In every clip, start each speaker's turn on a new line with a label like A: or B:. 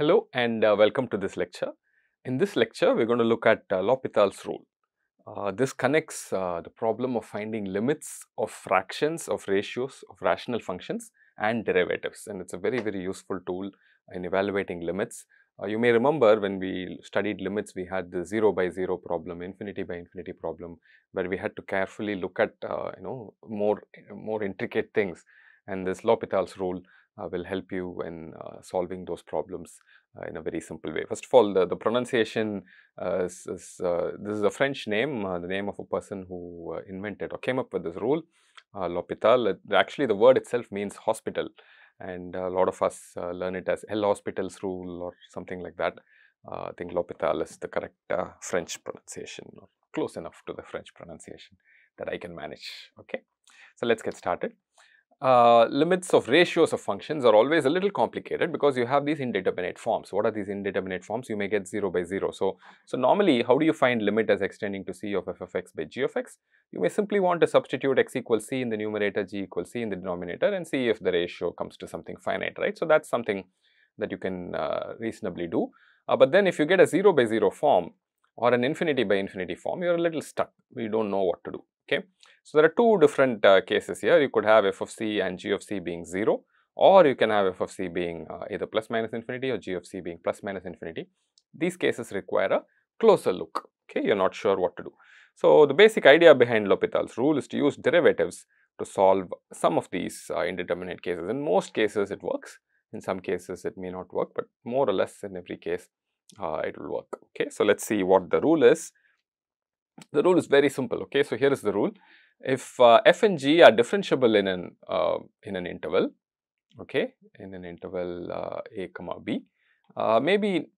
A: Hello and uh, welcome to this lecture. In this lecture, we're going to look at uh, L'Hopital's rule. Uh, this connects uh, the problem of finding limits of fractions of ratios of rational functions and derivatives and it's a very very useful tool in evaluating limits. Uh, you may remember when we studied limits we had the 0 by 0 problem, infinity by infinity problem where we had to carefully look at uh, you know more more intricate things and this L'Hopital's rule will help you in uh, solving those problems uh, in a very simple way. First of all, the, the pronunciation uh, is, is this is a French name, the name of a person who invented or came up with this rule, uh, L'Hopital. Actually, the word itself means hospital, and a lot of us learn it as El Hospital's rule or something like that. I think L'Hopital is the correct French pronunciation, close enough to the French pronunciation that I can manage. Okay, so let's get started uh, limits of ratios of functions are always a little complicated because you have these indeterminate forms. What are these indeterminate forms? You may get 0 by 0. So, so normally how do you find limit as extending to c of f of x by g of x? You may simply want to substitute x equals c in the numerator, g equals c in the denominator and see if the ratio comes to something finite, right. So, that is something that you can uh, reasonably do. Uh, but then if you get a 0 by 0 form or an infinity by infinity form, you are a little stuck. We do not know what to do. Okay. So, there are two different uh, cases here. You could have f of c and g of c being 0 or you can have f of c being uh, either plus minus infinity or g of c being plus minus infinity. These cases require a closer look. Okay. You are not sure what to do. So, the basic idea behind L'Hopital's rule is to use derivatives to solve some of these uh, indeterminate cases. In most cases it works, in some cases it may not work, but more or less in every case uh, it will work. Okay. So, let us see what the rule is. The rule is very simple. Okay. So, here is the rule. If uh, f and g are differentiable in an uh, in an interval, okay, in an interval uh, a comma b, uh, maybe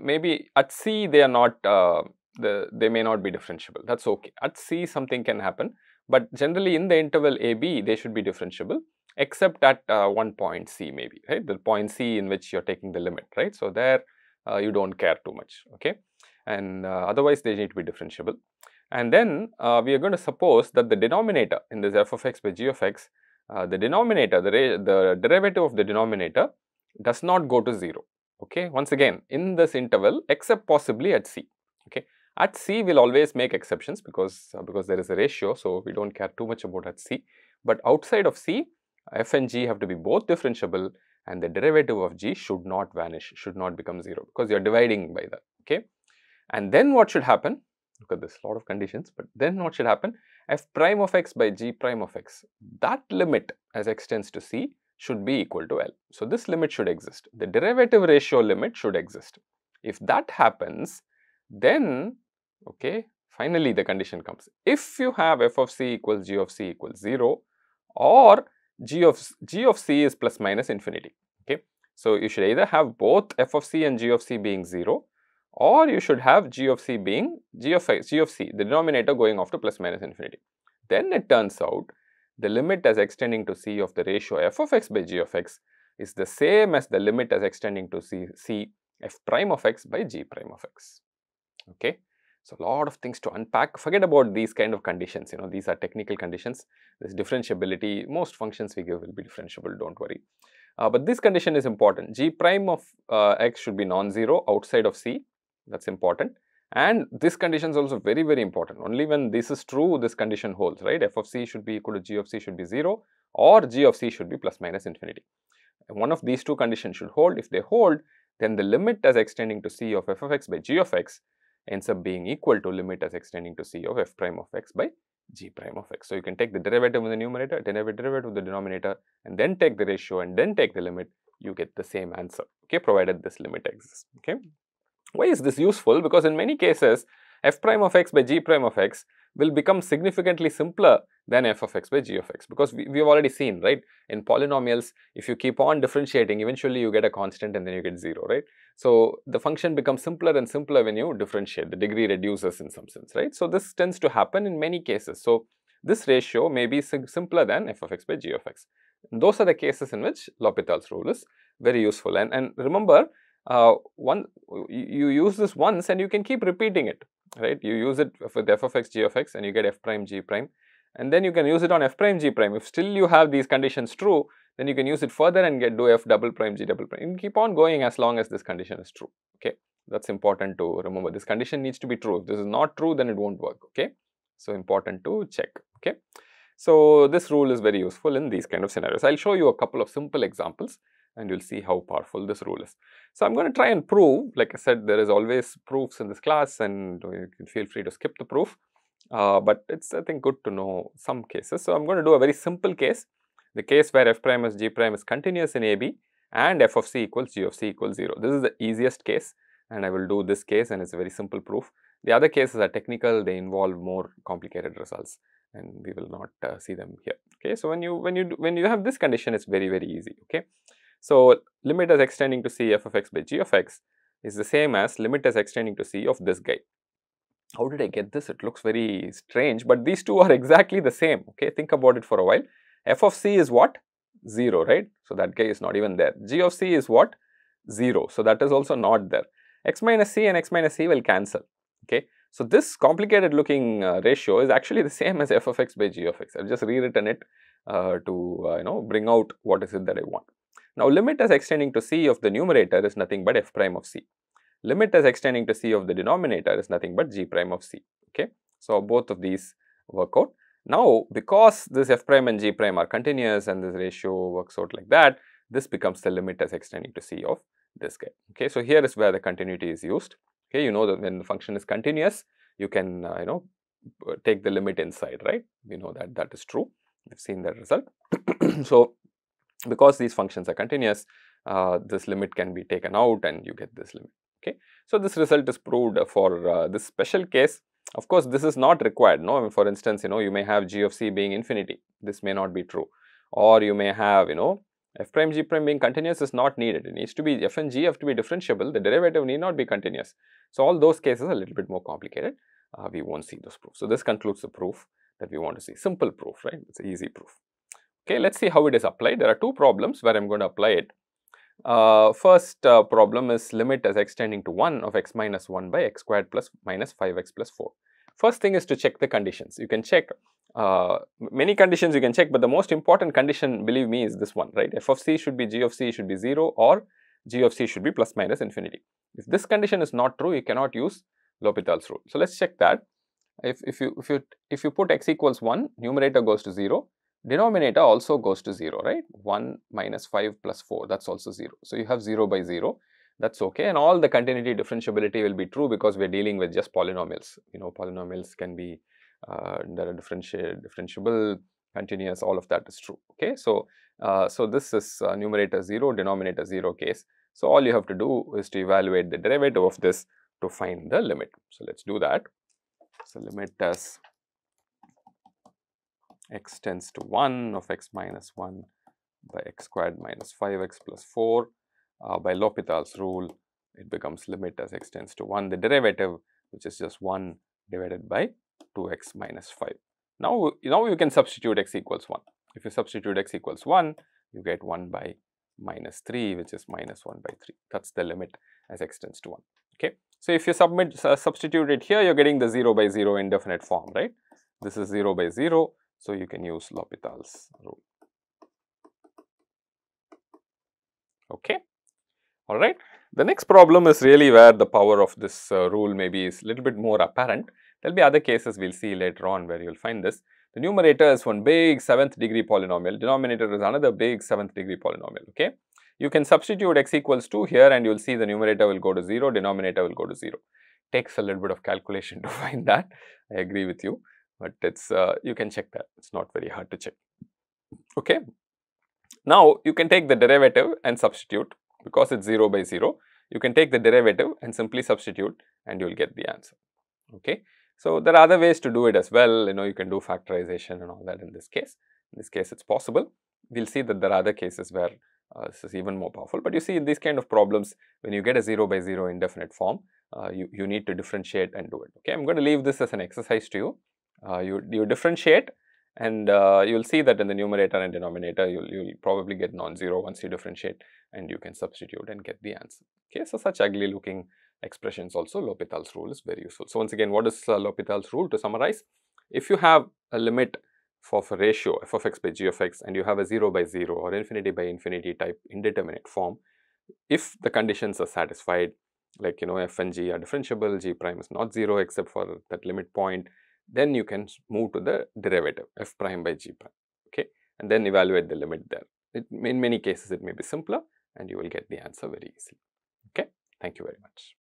A: maybe at c they are not uh, the they may not be differentiable. That's okay. At c something can happen, but generally in the interval a b they should be differentiable except at uh, one point c maybe right the point c in which you're taking the limit right. So, there you don't care too much okay and otherwise they need to be differentiable. And then uh, we are going to suppose that the denominator in this f of x by g of x, uh, the denominator, the, the derivative of the denominator does not go to 0. Okay. Once again, in this interval, except possibly at c. Okay. At c, we'll always make exceptions because, uh, because there is a ratio. So, we don't care too much about at c. But outside of c, f and g have to be both differentiable and the derivative of g should not vanish, should not become 0 because you are dividing by that. Okay. And then what should happen? Look at this lot of conditions but then what should happen f prime of x by g prime of x that limit as x tends to c should be equal to L. So, this limit should exist the derivative ratio limit should exist. If that happens then okay finally the condition comes if you have f of c equals g of c equals 0 or g of g of c is plus minus infinity okay. So, you should either have both f of c and g of c being 0 or you should have g of c being g of x, g of c, the denominator going off to plus minus infinity. Then it turns out the limit as extending to c of the ratio f of x by g of x is the same as the limit as extending to c, c f prime of x by g prime of x. Okay. So, a lot of things to unpack. Forget about these kind of conditions, you know, these are technical conditions. This differentiability, most functions we give will be differentiable, don't worry. Uh, but this condition is important. g prime of uh, x should be non-zero outside of c that is important. And this condition is also very, very important. Only when this is true, this condition holds, right? f of c should be equal to g of c should be 0 or g of c should be plus minus infinity. one of these two conditions should hold. If they hold, then the limit as extending to c of f of x by g of x ends up being equal to limit as extending to c of f prime of x by g prime of x. So, you can take the derivative in the numerator, derivative of the denominator and then take the ratio and then take the limit, you get the same answer, okay, provided this limit exists, okay. Why is this useful? Because in many cases, f prime of x by g prime of x will become significantly simpler than f of x by g of x because we, we have already seen right in polynomials if you keep on differentiating eventually you get a constant and then you get 0 right. So, the function becomes simpler and simpler when you differentiate the degree reduces in some sense right. So, this tends to happen in many cases. So, this ratio may be simpler than f of x by g of x. Those are the cases in which L'Hopital's rule is very useful and, and remember uh, one you use this once and you can keep repeating it right you use it with f of x g of x and you get f prime g prime and then you can use it on f prime g prime if still you have these conditions true then you can use it further and get do f double prime g double prime. You keep on going as long as this condition is true. Okay, that's important to remember. This condition needs to be true. If this is not true, then it won't work. Okay, so important to check. Okay, so this rule is very useful in these kind of scenarios. I'll show you a couple of simple examples and you'll see how powerful this rule is. So, I'm going to try and prove, like I said, there is always proofs in this class and you can feel free to skip the proof, uh, but it's I think good to know some cases. So, I'm going to do a very simple case, the case where f prime is g prime is continuous in AB and f of c equals g of c equals 0. This is the easiest case and I will do this case and it's a very simple proof. The other cases are technical, they involve more complicated results and we will not uh, see them here. Okay, so when you when you do, when you have this condition, it's very very easy. Okay, so, limit as extending to c f of x by g of x is the same as limit as extending to c of this guy. How did I get this? It looks very strange, but these two are exactly the same. Okay, think about it for a while. f of c is what? 0, right? So, that guy is not even there. g of c is what? 0. So, that is also not there. x minus c and x minus c will cancel. Okay. So, this complicated looking uh, ratio is actually the same as f of x by g of x. I have just rewritten it uh, to uh, you know bring out what is it that I want. Now, limit as extending to c of the numerator is nothing but f prime of c. Limit as extending to c of the denominator is nothing but g prime of c. Okay. So, both of these work out. Now, because this f prime and g prime are continuous and this ratio works out like that, this becomes the limit as extending to c of this guy. Okay. So, here is where the continuity is used. Okay. You know that when the function is continuous, you can uh, you know take the limit inside, right? We know that that is true. We've seen that result. so, because these functions are continuous, uh, this limit can be taken out and you get this limit. Okay. So, this result is proved for uh, this special case. Of course, this is not required. No, for instance, you know, you may have g of c being infinity. This may not be true. Or you may have, you know, f prime g prime being continuous is not needed. It needs to be f and g have to be differentiable. The derivative need not be continuous. So, all those cases are a little bit more complicated. Uh, we won't see those proofs. So, this concludes the proof that we want to see. Simple proof, right? It's easy proof. Okay, let's see how it is applied. There are two problems where I'm going to apply it. Uh, first uh, problem is limit as extending to 1 of x minus 1 by x squared plus minus 5x plus 4. First thing is to check the conditions. You can check uh, many conditions you can check, but the most important condition believe me is this one, right? f of c should be g of c should be 0 or g of c should be plus minus infinity. If this condition is not true, you cannot use L'Hopital's rule. So, let's check that. If, if, you, if, you, if you put x equals 1, numerator goes to 0, denominator also goes to 0, right? 1 minus 5 plus 4, that's also 0. So, you have 0 by 0, that's okay. And all the continuity differentiability will be true because we are dealing with just polynomials. You know, polynomials can be, uh, are differenti differentiable, continuous, all of that is true, okay. So, uh, so this is uh, numerator 0, denominator 0 case. So, all you have to do is to evaluate the derivative of this to find the limit. So, let us do that. So, limit as x tends to 1 of x minus 1 by x squared minus 5x plus 4. Uh, by L'Hopital's rule, it becomes limit as x tends to 1, the derivative which is just 1 divided by 2x minus 5. Now, now you can substitute x equals 1. If you substitute x equals 1, you get 1 by minus 3 which is minus 1 by 3. That is the limit as x tends to 1. Okay. So, if you submit uh, substitute it here, you are getting the 0 by 0 indefinite form, right. This is 0 by 0 so, you can use L'Hopital's rule. Okay. All right. The next problem is really where the power of this uh, rule maybe is a little bit more apparent. There will be other cases we will see later on where you will find this. The numerator is one big 7th degree polynomial, denominator is another big 7th degree polynomial. Okay. You can substitute x equals 2 here and you will see the numerator will go to 0, denominator will go to 0. Takes a little bit of calculation to find that, I agree with you but it's uh, you can check that. It's not very hard to check. Okay. Now you can take the derivative and substitute. Because it's 0 by 0 you can take the derivative and simply substitute and you will get the answer. Okay? So there are other ways to do it as well. You know you can do factorization and all that in this case. In this case it's possible. We'll see that there are other cases where uh, this is even more powerful. But you see in these kind of problems when you get a 0 by 0 indefinite form uh, you, you need to differentiate and do it. Okay? I'm going to leave this as an exercise to you you, you differentiate and uh, you will see that in the numerator and denominator you will you'll probably get non-zero once you differentiate and you can substitute and get the answer. Okay, so such ugly looking expressions also L'Hopital's rule is very useful. So once again what is uh, L'Hopital's rule to summarize? If you have a limit of a ratio f of x by g of x and you have a 0 by 0 or infinity by infinity type indeterminate form, if the conditions are satisfied like you know f and g are differentiable, g prime is not 0 except for that limit point, then you can move to the derivative f prime by g prime okay and then evaluate the limit there. It, in many cases it may be simpler and you will get the answer very easily. Okay, thank you very much.